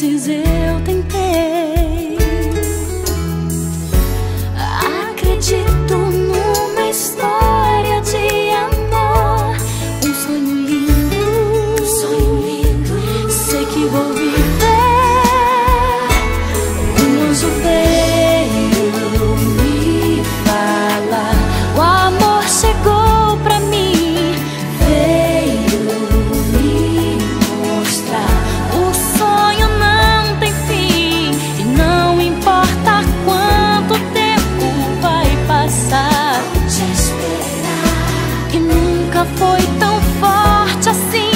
vezes eu nunca foi tão forte assim.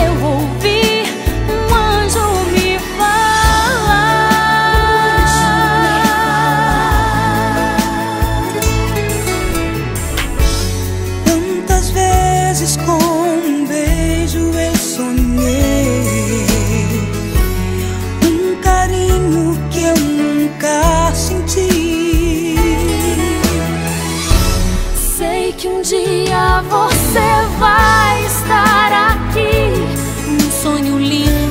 Eu ouvi um anjo me falar. Tantas vezes com que um dia você vai estar aqui. Um sonho lindo.